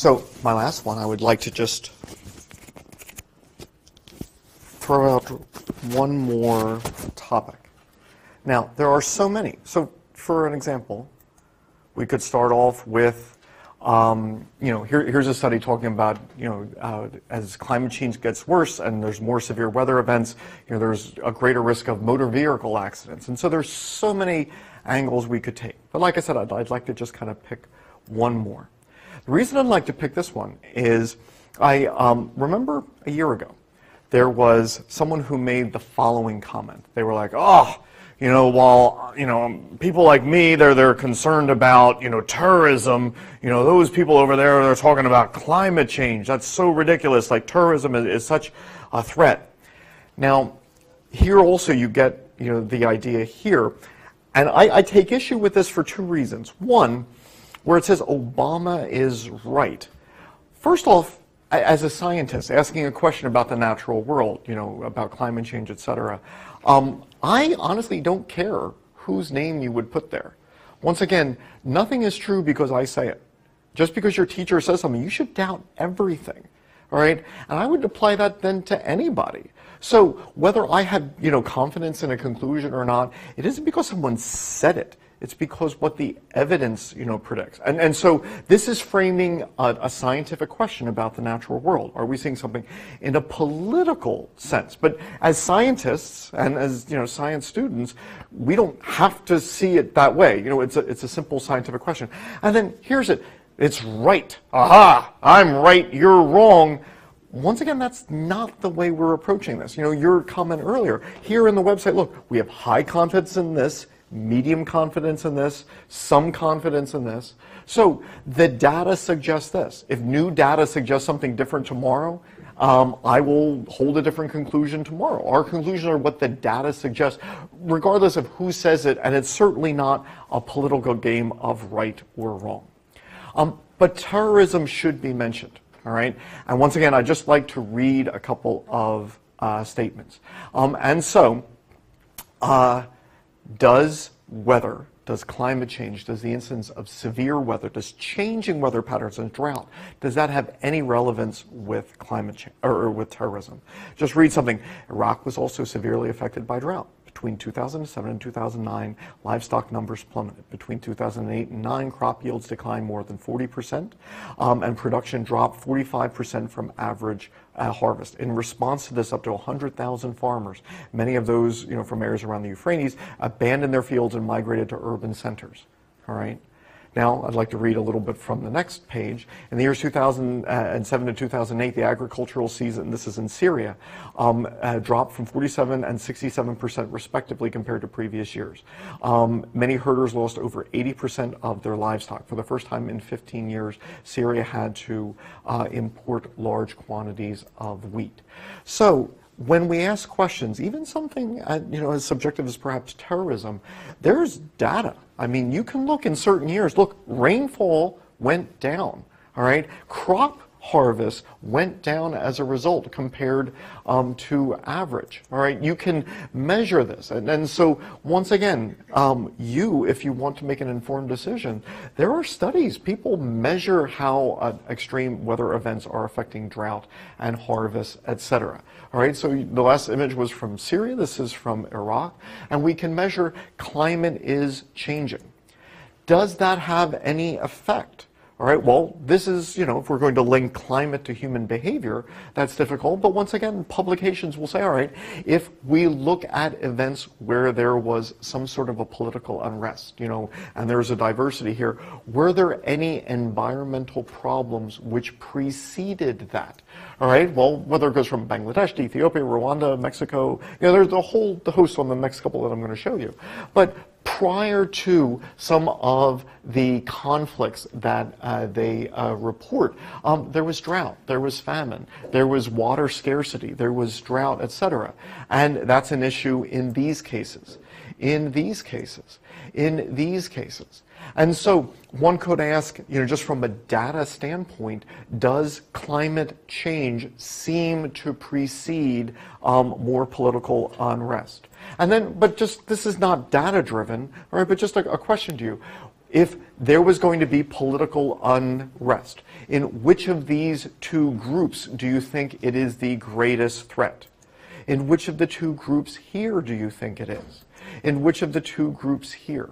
So my last one, I would like to just throw out one more topic. Now, there are so many. So for an example, we could start off with, um, you know, here, here's a study talking about, you know, uh, as climate change gets worse and there's more severe weather events, you know, there's a greater risk of motor vehicle accidents. And so there's so many angles we could take. But like I said, I'd, I'd like to just kind of pick one more. The reason I'd like to pick this one is I um, remember a year ago, there was someone who made the following comment. They were like, oh, you know, while, you know, people like me, they're, they're concerned about, you know, terrorism, you know, those people over there, they're talking about climate change. That's so ridiculous. Like, terrorism is, is such a threat. Now, here also you get, you know, the idea here. And I, I take issue with this for two reasons. One, where it says Obama is right. First off, as a scientist, asking a question about the natural world, you know, about climate change, et cetera, um, I honestly don't care whose name you would put there. Once again, nothing is true because I say it. Just because your teacher says something, you should doubt everything. All right? And I would apply that then to anybody. So whether I had, you know, confidence in a conclusion or not, it isn't because someone said it. It's because what the evidence, you know, predicts. And, and so this is framing a, a, scientific question about the natural world. Are we seeing something in a political sense? But as scientists and as, you know, science students, we don't have to see it that way. You know, it's a, it's a simple scientific question. And then here's it. It's right. Aha! I'm right, you're wrong once again, that's not the way we're approaching this. You know, your comment earlier, here in the website, look, we have high confidence in this, medium confidence in this, some confidence in this. So the data suggests this. If new data suggests something different tomorrow, um, I will hold a different conclusion tomorrow. Our conclusions are what the data suggests, regardless of who says it, and it's certainly not a political game of right or wrong. Um, but terrorism should be mentioned, all right? And once again, I'd just like to read a couple of uh, statements. Um, and so, uh, does weather, does climate change, does the incidence of severe weather, does changing weather patterns and drought, does that have any relevance with climate change or with terrorism? Just read something. Iraq was also severely affected by drought. Between 2007 and 2009, livestock numbers plummeted. Between 2008 and 9, crop yields declined more than 40%, um, and production dropped 45% from average uh, harvest. In response to this, up to 100,000 farmers, many of those you know, from areas around the Euphrates, abandoned their fields and migrated to urban centers. All right? Now, I'd like to read a little bit from the next page. In the years 2007 to 2008, the agricultural season, this is in Syria, um, uh, dropped from 47 and 67 percent respectively compared to previous years. Um, many herders lost over 80 percent of their livestock. For the first time in 15 years, Syria had to uh, import large quantities of wheat. So when we ask questions, even something uh, you know as subjective as perhaps terrorism, there's data. I mean, you can look in certain years. Look, rainfall went down. All right, crop harvest went down as a result compared um, to average. All right, you can measure this. And, and so, once again, um, you, if you want to make an informed decision, there are studies. People measure how uh, extreme weather events are affecting drought and harvest, etc. All right, so the last image was from Syria, this is from Iraq, and we can measure climate is changing. Does that have any effect? All right, well, this is, you know, if we're going to link climate to human behavior, that's difficult. But once again, publications will say, all right, if we look at events where there was some sort of a political unrest, you know, and there's a diversity here, were there any environmental problems which preceded that? All right, well, whether it goes from Bangladesh to Ethiopia, Rwanda, Mexico, you know, there's a whole host on the next couple that I'm going to show you. But prior to some of the conflicts that uh, they uh, report. Um, there was drought, there was famine, there was water scarcity, there was drought, etc. And that's an issue in these cases. In these cases. In these cases. And so one could ask, you know, just from a data standpoint, does climate change seem to precede um, more political unrest? And then, but just this is not data driven, all right, but just a, a question to you. If there was going to be political unrest. In which of these two groups do you think it is the greatest threat? In which of the two groups here do you think it is? In which of the two groups here?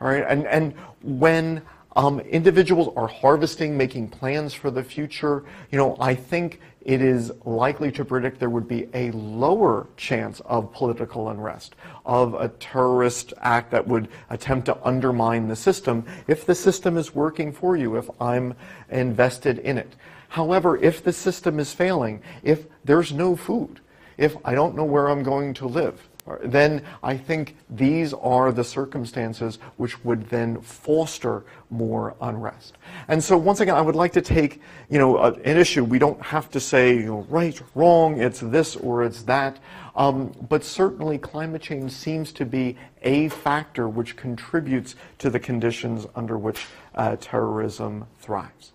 All right, and, and when um, individuals are harvesting, making plans for the future, you know, I think it is likely to predict there would be a lower chance of political unrest, of a terrorist act that would attempt to undermine the system if the system is working for you, if I'm invested in it. However, if the system is failing, if there's no food, if I don't know where I'm going to live, then I think these are the circumstances which would then foster more unrest. And so once again, I would like to take, you know, an issue. We don't have to say, you know, right, wrong, it's this or it's that. Um, but certainly climate change seems to be a factor which contributes to the conditions under which uh, terrorism thrives.